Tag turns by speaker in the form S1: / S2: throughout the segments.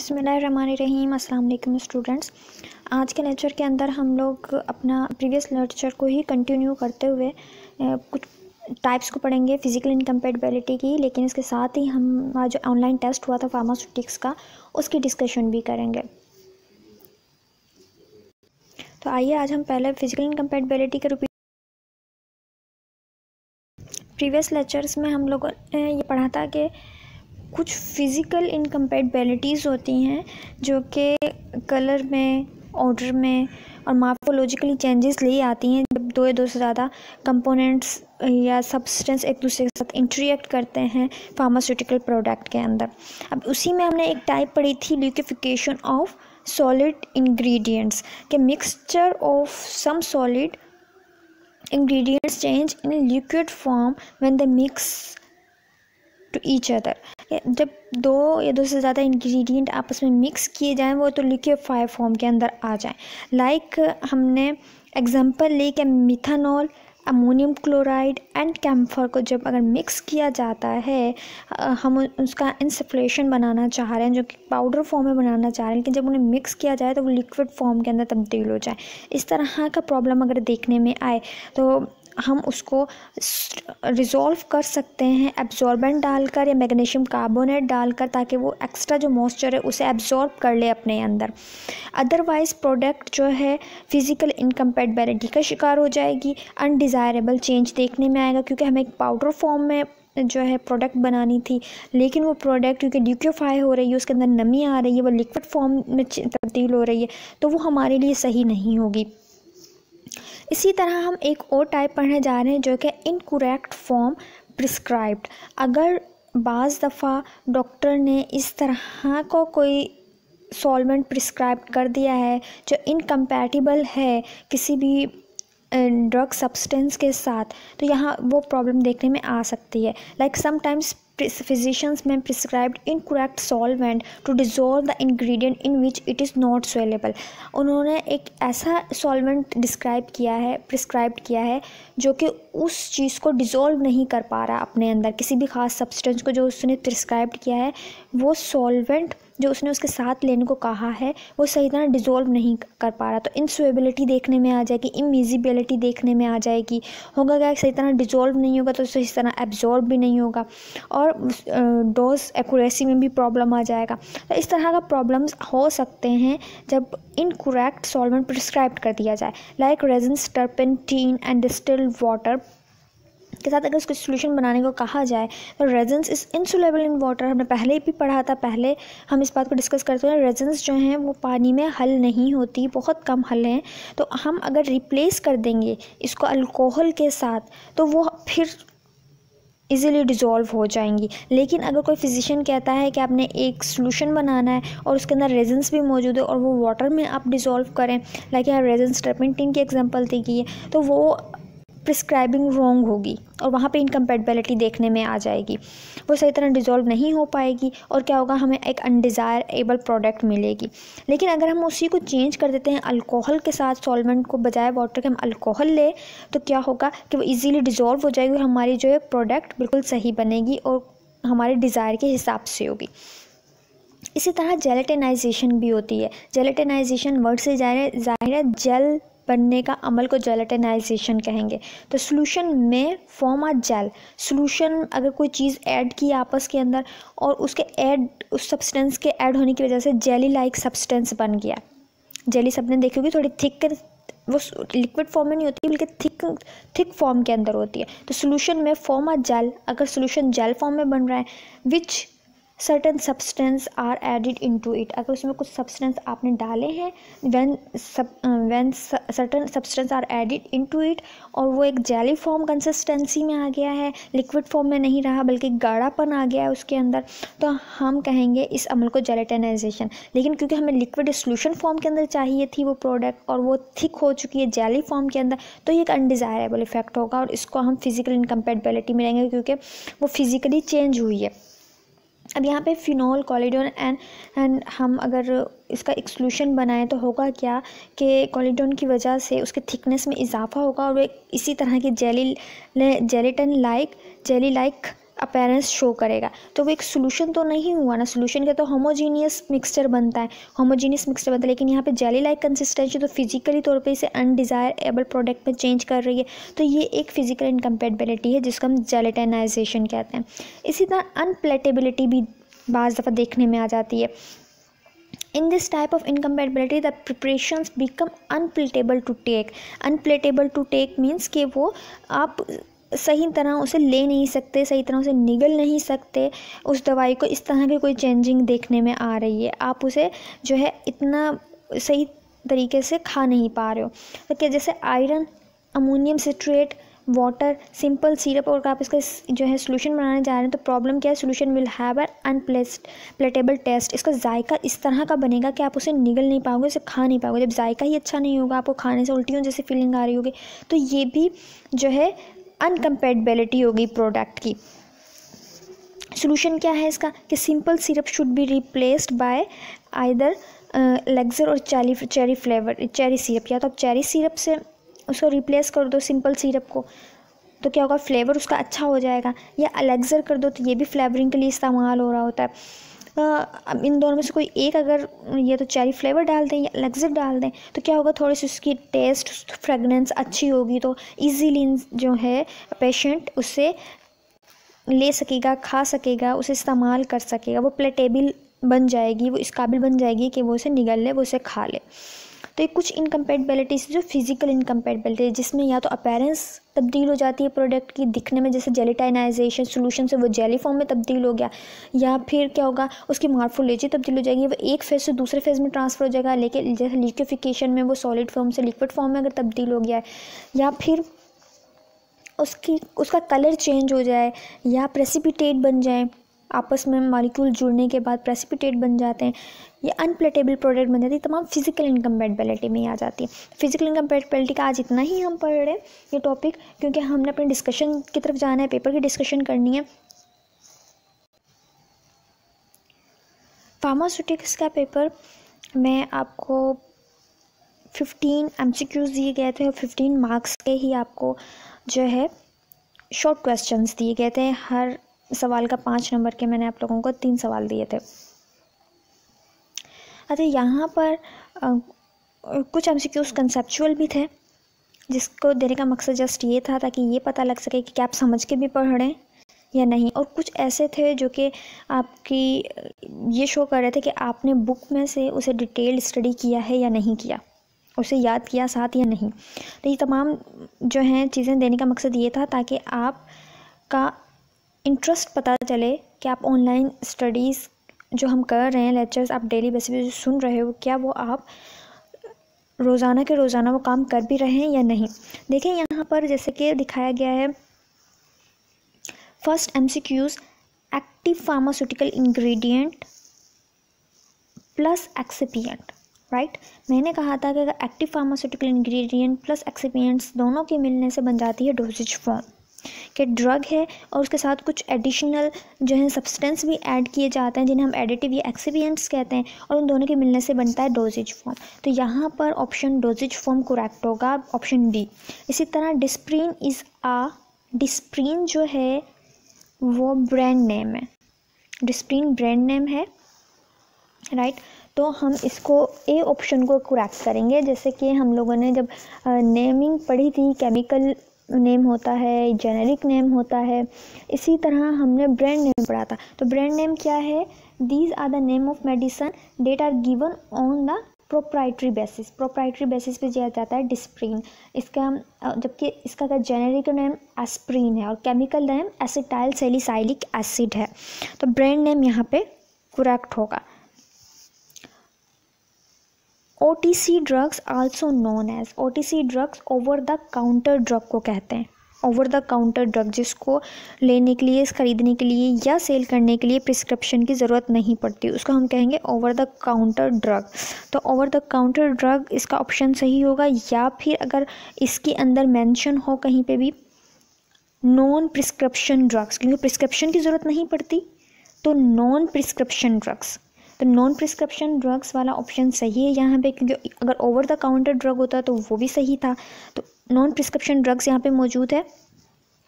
S1: बसमीम अल्लाम स्टूडेंट्स। आज के लेक्चर के अंदर हम लोग अपना प्रीवियस लेक्चर को ही कंटिन्यू करते हुए कुछ टाइप्स को पढ़ेंगे फ़िज़िकल इनकम्पेटेबिलिटी की, लेकिन इसके साथ ही हम जो ऑनलाइन टेस्ट हुआ था फार्मास्यूटिक्स का, उसकी डिस्कशन भी करेंगे। तो आइए आज हम पहले फ़िज़िकल इनकम्पेटबिलिटी के रूप प्रीवियस लेक्चर्स में हम लोगों ने ये पढ़ा था कि कुछ फ़िज़िकल इनकम्पेटबिलिटीज़ होती हैं, जो कि कलर में ऑर्डर में और मार्फोलॉजिकली चेंजेस ले आती हैं, जब दो या दो से ज़्यादा कंपोनेंट्स या सब्सटेंस एक दूसरे के साथ इंटरेक्ट करते हैं फार्मास्यूटिकल प्रोडक्ट के अंदर। अब उसी में हमने एक टाइप पढ़ी थी ल्यूकिफिकेशन ऑफ़ सॉलिड इंग्रेडिएंट्स के mixture of some solid ingredients change in liquid form when they mix to each other जब दो या दो से ज़्यादा इंग्रेडिएंट आपस में मिक्स किए जाएँ वो तो लिक्विफाई फॉर्म के अंदर आ जाएँ। लाइक like, हमने एग्जांपल ली कि methanol ammonium chloride and camphor को जब अगर मिक्स किया जाता है हम उसका इंसफ्लेशन बनाना चाह रहे हैं जो कि पाउडर फॉर्म में बनाना चाह रहे हैं लेकिन जब उन्हें मिक्स किया जाए तो वो लिक्विड फॉर्म के अंदर तब्दील हो जाए। इस तरह का प्रॉब्लम अगर देखने में आए तो हम उसको रिज़ॉल्व कर सकते हैं एब्जॉर्बेंट डालकर या मैग्नीशियम कार्बोनेट डालकर ताकि वो एक्स्ट्रा जो मॉइस्चर है उसे एब्जॉर्ब कर ले अपने अंदर। अदरवाइज़ प्रोडक्ट जो है फ़िज़िकल इनकम्पेटबिलिटी का शिकार हो जाएगी अनडिज़ायरेबल चेंज देखने में आएगा क्योंकि हमें एक पाउडर फॉर्म में जो है प्रोडक्ट बनानी थी, लेकिन वो प्रोडक्ट क्योंकि ड्यूक्योफाई हो रही है, उसके अंदर नमी आ रही है, वो लिक्विड फॉर्म में तब्दील हो रही है तो वो हमारे लिए सही नहीं होगी। इसी तरह हम एक और टाइप पढ़ने जा रहे हैं जो कि इनकरेक्ट फॉर्म प्रिस्क्राइब्ड अगर बाज़ दफ़ा डॉक्टर ने इस तरह को कोई सॉल्वेंट प्रिस्क्राइब कर दिया है, जो इनकम्पैटिबल है किसी भी ड्रग सब्सटेंस के साथ तो यहाँ वो प्रॉब्लम देखने में आ सकती है। Like sometimes physicians may prescribe incorrect solvent to dissolve the ingredient in which it is not soluble उन्होंने एक ऐसा solvent describe किया है prescribed किया है जो कि उस चीज़ को डिज़ोल्व नहीं कर पा रहा अपने अंदर किसी भी ख़ास सब्सटेंस को जो उसने प्रिस्क्राइब किया है वो सॉल्वेंट जो उसने उसके साथ लेने को कहा है, वो सही तरह डिज़ोल्व नहीं कर पा रहा। तो इनसुएबिलिटी देखने में आ जाएगी इमीजिबिलिटी देखने में आ जाएगी। होगा क्या, सही तरह डिज़ोल्व नहीं होगा तो सही तरह एब्जॉर्ब भी नहीं होगा और डोज एक्यूरेसी में भी प्रॉब्लम आ जाएगा। तो इस तरह का प्रॉब्लम्स हो सकते हैं जब इनकरेक्ट सॉल्वेंट प्रिस्क्राइब कर दिया जाए। Like resin turpentine and distilled water के साथ अगर उसको सोल्यूशन बनाने को कहा जाए तो resins is insoluble in water हमने पहले भी पढ़ा था, पहले हम इस बात को डिस्कस करते हैं रेजेंस जो हैं, वो पानी में हल नहीं होती, बहुत कम हल हैं। तो हम अगर रिप्लेस कर देंगे इसको अल्कोहल के साथ तो वो फिर इजीली डिज़ोल्व हो जाएँगी। लेकिन अगर कोई फिजिशियन कहता है कि आपने एक सोल्यूशन बनाना है और उसके अंदर रेजेंस भी मौजूद है और वो वाटर में आप डिज़ोल्व करें लाइक यहाँ रेजेंस टर्पेंटिन की एग्जांपल दी गई है तो वो प्रिस्क्राइबिंग रॉन्ग होगी और वहाँ पे इनकम्पेटेबिलिटी देखने में आ जाएगी। वो सही तरह डिज़ोल्व नहीं हो पाएगी और क्या होगा, हमें एक अनडिज़ायरेबल प्रोडक्ट मिलेगी। लेकिन अगर हम उसी को चेंज कर देते हैं अल्कोहल के साथ सॉल्वेंट को बजाय वाटर के हम अल्कोहल लें तो क्या होगा कि वो ईज़िली डिज़ोल्व हो जाएगी और हमारी जो है प्रोडक्ट बिल्कुल सही बनेगी और हमारे डिज़ायर के हिसाब से होगी। इसी तरह जेलेटेनाइजेशन भी होती है। जेलेटेनाइजेशन वर्ड से ज़ाहिर है जेल बनने का अमल को जेलेटिनाइजेशन कहेंगे। तो सोल्यूशन में फॉर्म आ जेल सोल्यूशन अगर कोई चीज़ ऐड की आपस के अंदर और उसके ऐड उस सब्सटेंस के ऐड होने की वजह से जेली लाइक सब्सटेंस बन गया। जेली सबने देखी होगी, थोड़ी थिक वो लिक्विड फॉर्म में नहीं होती, बल्कि थिक थिक फॉर्म के अंदर होती है। तो सोल्यूशन में फॉर्म आ जेल अगर सोल्यूशन जेल फॉर्म में बन रहा है which certain substance are added into it अगर उसमें कुछ सब्सटेंस आपने डाले हैं when when certain substance are added into it और वो एक जेली फॉर्म कंसिस्टेंसी में आ गया है लिक्विड फॉर्म में नहीं रहा, बल्कि गाढ़ापन आ गया है उसके अंदर तो हम कहेंगे इस अमल को जेलेटेनाइजेशन लेकिन क्योंकि हमें लिक्विड सोल्यूशन फॉर्म के अंदर चाहिए थी वो प्रोडक्ट और वो थिक हो चुकी है जेली फॉर्म के अंदर तो ये एक अनडिज़ायरेबल इफ़ेक्ट होगा और इसको हम फ़िज़िकल इनकम्पेटेबिलिटी मिलेंगे क्योंकि वो फिज़िकली चेंज हुई है। अब यहाँ पे फिनोल कॉलीडोन एंड एंड हम अगर इसका एक्सलूशन बनाएँ तो होगा क्या कि कॉलीडोन की वजह से उसके थिकनेस में इजाफा होगा और वे इसी तरह की jelly gelatin like jelly like appearance show करेगा। तो वो एक सोल्यूशन तो नहीं हुआ ना। सोल्यूशन का तो होमोजीनियस मिक्सचर बनता है। होमोजीनियस मिक्सचर बनता है, लेकिन यहाँ पे जेली लाइक कंसिस्टेंसी तो फिजिकली तौर पे इसे अनडिज़ायरेबल प्रोडक्ट में चेंज कर रही है। तो ये एक फ़िज़िकल इनकम्पेटेबिलिटी है, जिसको हम जेलेटाइनाइजेशन कहते हैं। इसी तरह अनप्लेटेबिलिटी भी बाज़ दफ़ा देखने में आ जाती है। In this type of incompatibility, the preparations become unpalatable to take unpalatable to take means कि वो आप सही तरह उसे ले नहीं सकते, सही तरह उसे निगल नहीं सकते, उस दवाई को इस तरह की कोई चेंजिंग देखने में आ रही है। आप उसे जो है इतना सही तरीके से खा नहीं पा रहे हो। तो क्या जैसे iron ammonium citrate water simple syrup और आप इसका जो है सोल्यूशन बनाने जा रहे हैं तो प्रॉब्लम क्या है? Solution will have a unpleasant palatable taste इसका जायका इस तरह का बनेगा कि आप उसे निगल नहीं पाओगे, उसे खा नहीं पाओगे। जब जायका ही अच्छा नहीं होगा, आपको खाने से उल्टियों जैसी फीलिंग आ रही होगी तो ये भी जो है अनकम्पेटेबिलिटी होगी प्रोडक्ट की। सोल्यूशन क्या है इसका? कि simple syrup should be replaced by either लेग्जर और cherry cherry flavour cherry syrup या तो आप चेरी सिरप से उसको रिप्लेस कर दो सिंपल सिरप को तो क्या होगा? फ्लेवर उसका अच्छा हो जाएगा। या अलेक्ज़र कर दो तो ये भी फ्लेवरिंग के लिए इस्तेमाल हो रहा होता है। अब इन दोनों में से कोई एक अगर ये तो चेरी फ्लेवर डाल दें या अलेक्ज़र डाल दें तो क्या होगा? थोड़ी सी उसकी टेस्ट फ्रेगनेंस अच्छी होगी तो ईजीली जो है पेशेंट उसे ले सकेगा, खा सकेगा, उसे इस्तेमाल कर सकेगा। वो प्लेटेबल बन जाएगी, वो इस काबिल बन जाएगी कि वो उसे निगल ले, वो उसे खा ले। तो ये कुछ इनकम्पेटबिलिटीज़ जो फ़िज़िकल इनकम्पेटेबिलिटी जिसमें या तो अपेरेंस तब्दील हो जाती है प्रोडक्ट की दिखने में, जैसे जेलिटाइनाइजेशन सोल्यूशन से वो जेली फॉर्म में तब्दील हो गया, या फिर क्या होगा, उसकी मार्फोलॉजी तब्दील हो जाएगी, वो एक फ़ेज़ से दूसरे फ़ेज़ में ट्रांसफ़र हो जाएगा, लेकिन जैसे लिक्विफिकेशन में वो सॉलिड फॉर्म से लिक्विड फॉर्म में अगर तब्दील हो गया है, या फिर उसकी, उसका कलर चेंज हो जाए, या प्रेसिपिटेट बन जाए आपस में मालिक्यूल जुड़ने के बाद प्रेसिपिटेट बन जाते हैं, ये अनप्लेटेबल प्रोडक्ट बन जाती है, तमाम फ़िज़िकल इनकम्पेटबिलिटी में आ जाती है। फ़िज़िकल इनकम्पेटबिलिटी का आज इतना ही हम पढ़ रहे हैं ये टॉपिक क्योंकि हमने अपने डिस्कशन की तरफ़ जाना है पेपर की डिस्कशन करनी है। फार्मास्यूटिक्स का पेपर में आपको फिफ्टीन एम सी क्यूज़ दिए गए थे और फिफ्टीन मार्क्स के ही आपको जो है शॉर्ट क्वेश्चंस दिए गए थे। हर सवाल का पाँच नंबर के मैंने आप लोगों को तीन सवाल दिए थे। अच्छा यहाँ पर आ, कुछ एम सी क्यूज़ कंसेप्चुअल भी थे जिसको देने का मकसद जस्ट ये था ताकि ये पता लग सके कि क्या आप समझ के भी पढ़ रहे हैं या नहीं। और कुछ ऐसे थे जो कि आपकी ये शो कर रहे थे कि आपने बुक में से उसे डिटेल स्टडी किया है या नहीं किया उसे याद किया साथ या नहीं। तो ये तमाम जो हैं चीज़ें देने का मकसद ये था ताकि आप का इंटरेस्ट पता चले कि आप ऑनलाइन स्टडीज़ जो हम कर रहे हैं लेक्चर्स आप डेली बेसिस पे सुन रहे हो, क्या वो आप रोज़ाना के रोज़ाना वो काम कर भी रहे हैं या नहीं? देखें यहाँ पर जैसे कि दिखाया गया है first M C Qs active pharmaceutical ingredient plus excipient right मैंने कहा था कि अगर active pharmaceutical ingredient plus excipients दोनों के मिलने से बन जाती है डोजेज फॉर्म कि ड्रग है और उसके साथ कुछ एडिशनल जो है सब्सटेंस भी ऐड किए जाते हैं, जिन्हें हम एडिटिव या एक्सीबियंट्स कहते हैं और उन दोनों के मिलने से बनता है डोजेज फॉर्म तो यहाँ पर ऑप्शन डोजेज फॉर्म करेक्ट होगा ऑप्शन डी इसी तरह डिस्प्रीन इज़ आ डिस्प्रीन जो है, वो ब्रांड नेम है. डिस्प्रीन ब्रांड नेम है राइट right? तो हम इसको ए ऑप्शन को करेक्ट करेंगे, जैसे कि हम लोगों ने जब नेमिंग पढ़ी थी केमिकल नेम होता है जेनेरिक नेम होता है, इसी तरह हमने ब्रांड नेम पढ़ा था। तो ब्रांड नेम क्या है? These are the name of medicine that are given on the proprietary basis proprietary basis पे दिया जाता है डिस्प्रीन इसका, जबकि इसका का जेनेरिक नेम एस्प्रीन है और chemical name acetyl salicylic acid है। तो ब्रांड नेम यहाँ पे करेक्ट होगा। C drugs also known as C drugs over the counter drug को कहते हैं। ओवर द काउंटर ड्रग जिसको लेने के लिए, ख़रीदने के लिए या सेल करने के लिए प्रिस्क्रिप्शन की ज़रूरत नहीं पड़ती, उसको हम कहेंगे ओवर द काउंटर ड्रग तो ओवर द काउंटर ड्रग इसका ऑप्शन सही होगा या फिर अगर इसके अंदर मेंशन हो कहीं पे भी नॉन प्रिस्क्रिप्शन ड्रग्स क्योंकि प्रिस्क्रिप्शन की ज़रूरत नहीं पड़ती तो नॉन प्रिस्क्रिप्शन ड्रग्स तो नॉन प्रिस्क्रिप्शन ड्रग्स वाला ऑप्शन सही है यहाँ पे? क्योंकि अगर ओवर द काउंटर ड्रग होता तो वो भी सही था। तो नॉन प्रिस्क्रिप्शन ड्रग्स यहाँ पे मौजूद है।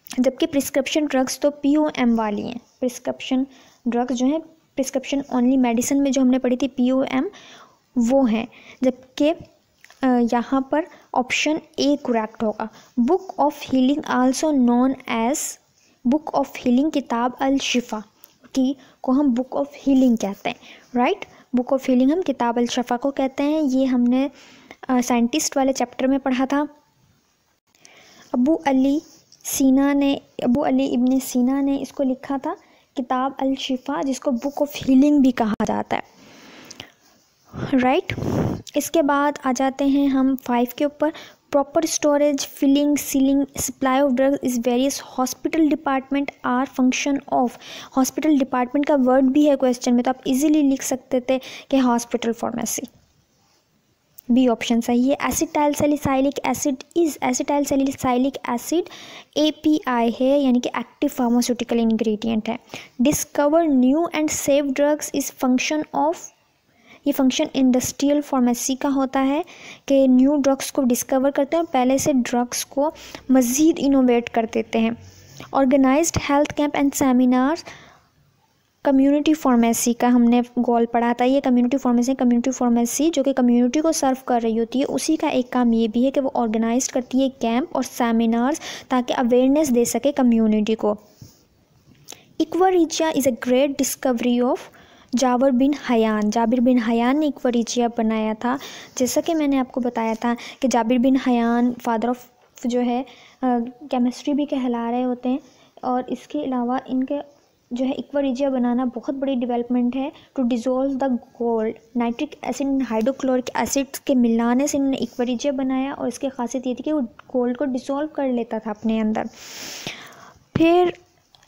S1: जबकि प्रिस्क्रिप्शन ड्रग्स तो पी ओ एम वाली हैं। प्रिस्क्रिप्शन ड्रग्स जो हैं प्रिस्क्रिप्शन ओनली मेडिसिन में जो हमने पढ़ी थी पी ओ एम वो हैं। जबकि यहाँ पर ऑप्शन ए करेक्ट होगा। Book of healing also known as book of healing किताब अल शिफा की को हम बुक ऑफ़ हीलिंग कहते हैं राइट बुक ऑफ़ हीलिंग हम किताब अल शफा को कहते हैं। ये हमने साइंटिस्ट वाले चैप्टर में पढ़ा था। अबू अली सीना ने, अबू अली इब्ने सीना ने इसको लिखा था, किताब अल शिफा, जिसको बुक ऑफ़ हीलिंग भी कहा जाता है। Right right? इसके बाद आ जाते हैं हम फाइव के ऊपर। Proper storage filling sealing supply of drugs is various hospital department are function of hospital department का वर्ड भी है क्वेश्चन में तो आप इजीली लिख सकते थे कि हॉस्पिटल फार्मेसी बी ऑप्शन सही है acetyl salicylic acid is acetyl salicylic acid A P I है, यानी कि एक्टिव फार्मास्यूटिकल इंग्रेडिएंट है. Discover new and safe drugs is function of ये फ़ंक्शन इंडस्ट्रियल फार्मेसी का होता है कि न्यू ड्रग्स को डिस्कवर करते हैं और पहले से ड्रग्स को मज़ीद इनोवेट कर देते हैं। Organized health camp and seminars community pharmacy का हमने गोल पढ़ा था। ये कम्युनिटी फार्मेसी कम्युनिटी फार्मेसी जो कि कम्युनिटी को सर्व कर रही होती है, उसी का एक काम ये भी है कि वो ऑर्गेनाइज करती है कैंप और सेमिनार्स ताकि अवेयरनेस दे सके कम्युनिटी को। Aqua aqua regia is a great discovery of Jabir bin Hayyan. Jabir bin Hayyan ने एक इक्वरिचिया बनाया था। जैसा कि मैंने आपको बताया था कि Jabir bin Hayyan father of जो है केमिस्ट्री भी कहला रहे होते हैं और इसके अलावा इनके जो है इक्वरिजिया बनाना बहुत बड़ी डेवलपमेंट है। To dissolve the gold nitric acid hydrochloric acid के मिलाने से इन्होंने इक्वरिजिया बनाया और इसकी खासियत ये थी कि वो गोल्ड को डिसॉल्व कर लेता था अपने अंदर। फिर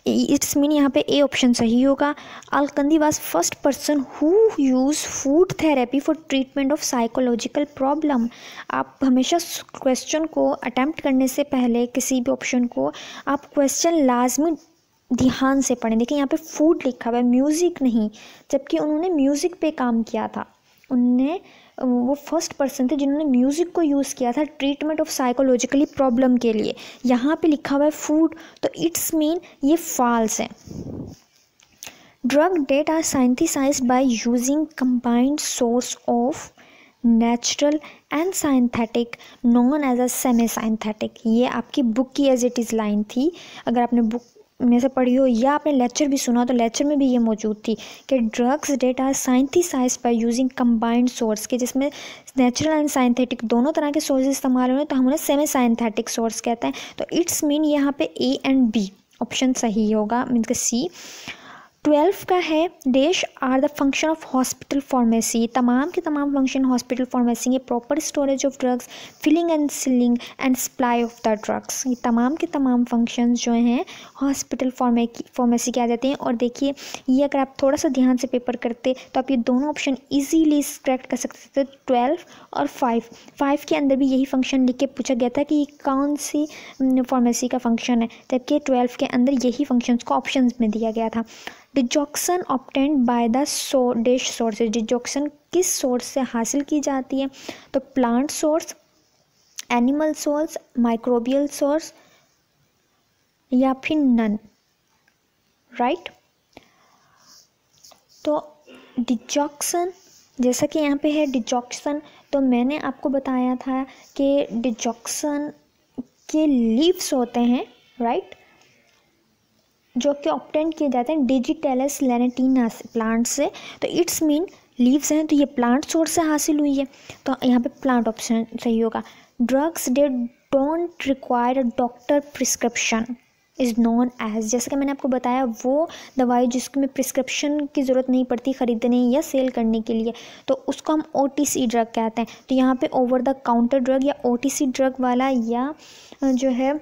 S1: इट्स मीन यहाँ पे ए ऑप्शन सही होगा। Al Kindi was first person who use food therapy for treatment of psychological problem आप हमेशा क्वेश्चन को अटैम्प्ट करने से पहले किसी भी ऑप्शन को आप क्वेश्चन लाजमी ध्यान से पढ़ें। देखिए यहाँ पे फ़ूड लिखा हुआ है म्यूज़िक नहीं, जबकि उन्होंने म्यूज़िक पे काम किया था। उनने वो फ़र्स्ट पर्सन थे जिन्होंने म्यूज़िक को यूज़ किया था ट्रीटमेंट ऑफ़ साइकोलॉजिकली प्रॉब्लम के लिए। यहाँ पे लिखा हुआ है फ़ूड तो इट्स मीन ये फॉल्स है। Drug that are synthesize by using combined source of natural and synthetic known as a semi synthetic ये आपकी बुक की एज इट इज़ लाइन थी। अगर आपने बुक में से पढ़ी हो, या आपने लेक्चर भी सुना तो लेक्चर में भी ये मौजूद थी कि drugs that are साइंथी synthesize by using combined source के, जिसमें नेचुरल एंड साइंथेटिक दोनों तरह के सोर्स इस्तेमाल हुए तो हम उन्हें सेमी साइंथेटिक सोर्स कहते हैं। तो इट्स मीन यहाँ पे ए एंड बी ऑप्शन सही होगा मीन के सी ट्वेल्व का है dash are the function of hospital pharmacy तमाम के तमाम फ़ंक्शन हॉस्पिटल फार्मेसी ये proper storage of drugs filling and sealing and supply of the drugs ये तमाम के तमाम फ़ंक्शन जो हैं हॉस्पिटल फार्मे फार्मेसी के आ जाते हैं। और देखिए, ये अगर आप थोड़ा सा ध्यान से पेपर करते तो आप ये दोनों ऑप्शन ईजीली करेक्ट कर सकते थे। ट्वेल्व और फाइव। फाइव के अंदर भी यही फ़ंक्शन लिख के पूछा गया था कि कौन सी फार्मेसी का फ़ंक्शन है। जबकि ट्वेल्व के अंदर यही फ़ंक्शंस को ऑप्शन में दिया गया था। Digoxin obtained by the so, dish sources. Digoxin किस सोर्स से हासिल की जाती है? तो plant source, animal source, microbial source या फिर नन, राइट? तो डिजॉक्सन, जैसा कि यहाँ पे है डिजॉक्सन तो मैंने आपको बताया था कि डिजॉक्सन के लीव्स होते हैं, राइट? जो कि ऑप्टेंट किए जाते हैं डिजिटेलस लेनेटीना प्लांट से। तो इट्स मीन लीव्स हैं तो ये प्लांट सोर्स से हासिल हुई है। तो यहाँ पे प्लांट ऑप्शन सही होगा। Drugs they don't require doctor prescription is known as जैसे कि मैंने आपको बताया, वो दवाई जिसमें प्रिस्क्रिप्शन की ज़रूरत नहीं पड़ती ख़रीदने या सेल करने के लिए तो उसको हम ओ टी सी ड्रग कहते हैं। तो यहाँ पे ओवर द काउंटर ड्रग या ओ टी सी ड्रग वाला या जो है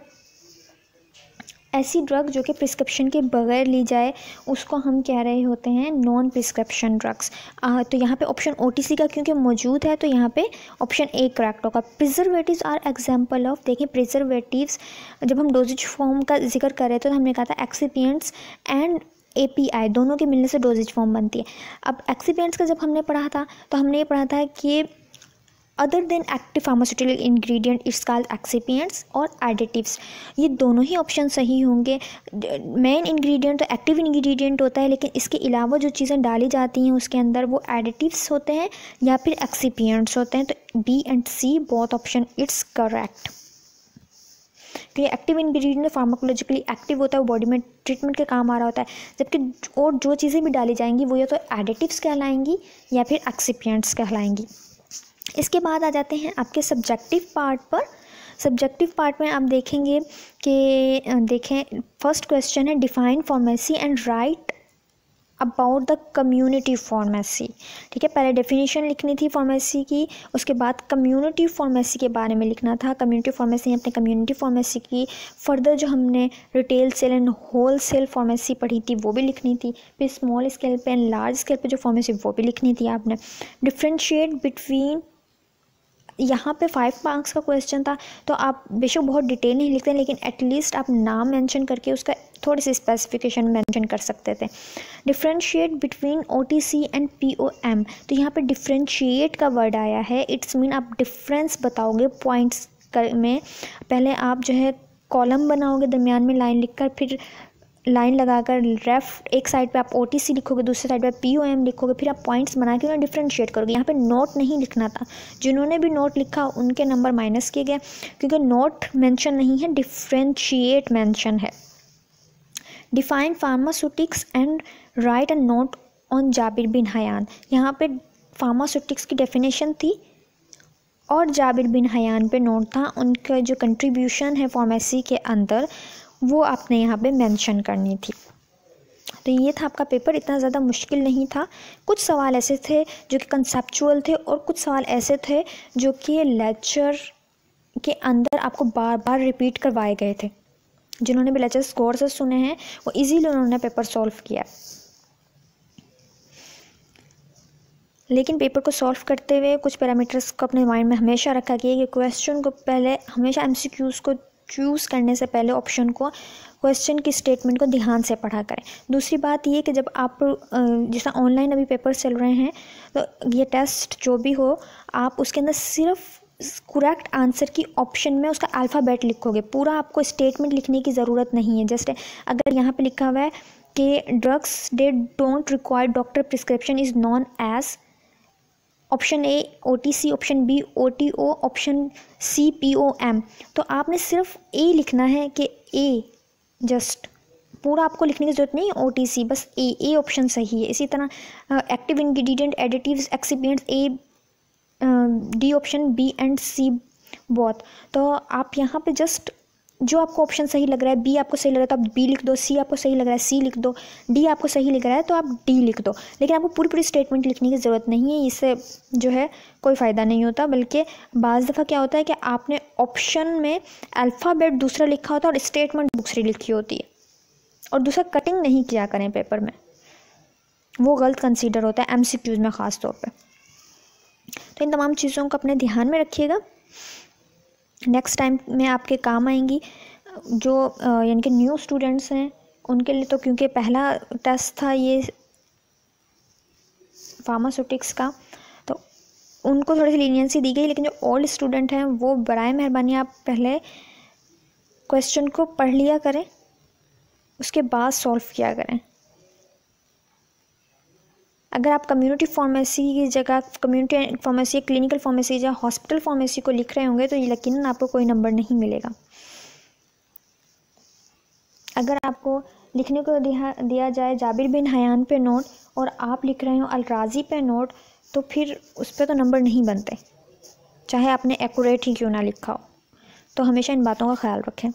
S1: ऐसी ड्रग जो कि प्रिस्क्रिप्शन के बगैर ली जाए, उसको हम कह रहे होते हैं नॉन प्रिस्क्रिप्शन ड्रग्स तो यहाँ पे ऑप्शन ओटीसी का क्योंकि मौजूद है तो यहाँ पे ऑप्शन ए करेक्ट होगा. प्रिजर्वेटिव्स आर एग्ज़ाम्पल ऑफ़ देखिए प्रिजर्वेटिव्स जब हम डोजेज फॉर्म का ज़िक्र कर तो हमने कहा था एक्सीपियंट्स एंड एपीआई दोनों के मिलने से डोजेज फॉर्म बनती है. अब एक्सीपियंट्स का जब हमने पढ़ा था तो हमने ये पढ़ा था कि other than active pharmaceutical ingredient it's called excipients और एडिटिव्स ये दोनों ही ऑप्शन सही होंगे। मेन इंग्रेडिएंट तो एक्टिव इंग्रेडिएंट होता है, लेकिन इसके अलावा जो चीज़ें डाली जाती हैं, उसके अंदर वो एडिटिव्स होते हैं या फिर एक्सिपियंट्स होते हैं तो B and C both option it's correct क्योंकि एक्टिव इंग्रेडिएंट फार्माकोलॉजिकली एक्टिव होता है, वो बॉडी में ट्रीटमेंट के काम आ रहा होता है। जबकि और जो चीज़ें भी डाली जाएँगी, वो या तो एडिटिव्स कहलाएँगी या फिर एक्सिपियंट्स कहलाएँगी। इसके बाद आ जाते हैं आपके सब्जेक्टिव पार्ट पर। सब्जेक्टिव पार्ट में आप देखेंगे कि देखें फ़र्स्ट क्वेश्चन है define pharmacy and write about the community pharmacy ठीक है, पहले डेफिनेशन लिखनी थी फार्मेसी की, उसके बाद कम्युनिटी फार्मेसी के बारे में लिखना था। कम्युनिटी फार्मेसी अपने कम्युनिटी फार्मेसी की। फर्दर जो हमने retail sale and whole sale pharmacy पढ़ी थी, वो भी लिखनी थी। फिर स्मॉल स्केल पे एंड लार्ज स्केल पे जो फार्मेसी वो भी लिखनी थी आपने। डिफ्रेंशिएट बिटवीन यहाँ पे फाइव मार्क्स का क्वेश्चन था तो आप बेशक बहुत डिटेल नहीं लिखते, लेकिन एटलीस्ट आप नाम मेंशन करके उसका थोड़ी सी स्पेसिफिकेशन मेंशन कर सकते थे। Differentiate between O T C and P O M तो यहाँ पे डिफ्रेंशिएट का वर्ड आया है। इट्स मीन आप डिफरेंस बताओगे पॉइंट्स में। पहले आप जो है कॉलम बनाओगे दरमियान में लाइन लिखकर, फिर लाइन लगाकर लेफ़्ट एक साइड पे आप ओ टी सी लिखोगे, दूसरी साइड पे पी ओ एम लिखोगे, फिर आप पॉइंट्स बना के उन्हें डिफ्रेंशिएट करोगे। यहाँ पे नोट नहीं लिखना था। जिन्होंने भी नोट लिखा, उनके नंबर माइनस किए गए। क्योंकि नोट मेंशन नहीं है डिफ्रेंशिएट मेंशन है। Define pharmaceutics and write a note on Jabir bin Hayyan यहाँ पे फार्मास्यूटिक्स की डेफिनेशन थी और जाबिर बिन हयान पे नोट था। उनका जो कंट्रीब्यूशन है फार्मेसी के अंदर वो आपने यहाँ पे मेंशन करनी थी। तो ये था आपका पेपर इतना ज़्यादा मुश्किल नहीं था। कुछ सवाल ऐसे थे जो कि कंसेप्चुअल थे और कुछ सवाल ऐसे थे जो कि लेक्चर के अंदर आपको बार बार रिपीट करवाए गए थे। जिन्होंने भी लेक्चर्स गौर से सुने हैं, वो इजीली उन्होंने पेपर सॉल्व किया लेकिन पेपर को सॉल्व करते हुए कुछ पैरामीटर्स को अपने माइंड में हमेशा रखा गया कि क्वेश्चन को पहले हमेशा एमसीक्यूज़ को चूज़ करने से पहले ऑप्शन को क्वेश्चन की स्टेटमेंट को ध्यान से पढ़ा करें। दूसरी बात ये कि जब आप जैसा ऑनलाइन अभी पेपर चल रहे हैं तो ये टेस्ट जो भी हो, आप उसके अंदर सिर्फ़ करेक्ट आंसर की ऑप्शन में उसका अल्फ़ाबेट लिखोगे। पूरा आपको स्टेटमेंट लिखने की ज़रूरत नहीं है। जस्ट अगर यहाँ पे लिखा हुआ है कि drugs they don't require doctor prescription is known as option A O T C option B O T O option C P O M तो आपने सिर्फ़ ए लिखना है कि ए, जस्ट पूरा आपको लिखने की ज़रूरत नहीं ओ टी सी बस ए ए ऑप्शन सही है। इसी तरह active ingredient additives excipients A D option, B and C बहुत। तो आप यहाँ पे जस्ट जो आपको ऑप्शन सही लग रहा है बी आपको सही लग रहा है तो आप बी लिख दो सी आपको सही लग रहा है सी लिख दो डी आपको सही लग रहा है तो आप डी लिख दो। लेकिन आपको पूरी पूरी स्टेटमेंट लिखने की ज़रूरत नहीं है, इससे जो है कोई फ़ायदा नहीं होता, बल्कि बाज़ दफ़ा क्या होता है कि आपने ऑप्शन में अल्फ़ाबेट दूसरा लिखा होता है और स्टेटमेंट दूसरी लिखी होती है। और दूसरा कटिंग नहीं किया करें पेपर में। वो गलत कंसिडर होता है एम में ख़ास तौर पर तो इन तमाम चीज़ों को अपने ध्यान में रखिएगा। नेक्स्ट टाइम में आपके काम आएँगी, जो यानी कि न्यू स्टूडेंट्स हैं, उनके लिए तो क्योंकि पहला टेस्ट था ये फार्मास्यूटिक्स का तो उनको थोड़ी सी लीनियंसी दी गई, लेकिन जो ओल्ड स्टूडेंट हैं, वो बर मेहरबानी आप पहले क्वेश्चन को पढ़ लिया करें, उसके बाद सॉल्व किया करें। अगर आप कम्युनिटी फार्मेसी की जगह कम्युनिटी फार्मेसी क्लिनिकल फार्मेसी या हॉस्पिटल फार्मेसी को लिख रहे होंगे तो ये यकीन आपको कोई नंबर नहीं मिलेगा। अगर आपको लिखने को दिया दिया जाए जाबिर बिन हयान पे नोट और आप लिख रहे हो अलराजी पे नोट तो फिर उस पर तो नंबर नहीं बनते। चाहे आपने एक्यूरेट ही क्यों ना लिखा हो। तो हमेशा इन बातों का ख्याल रखें।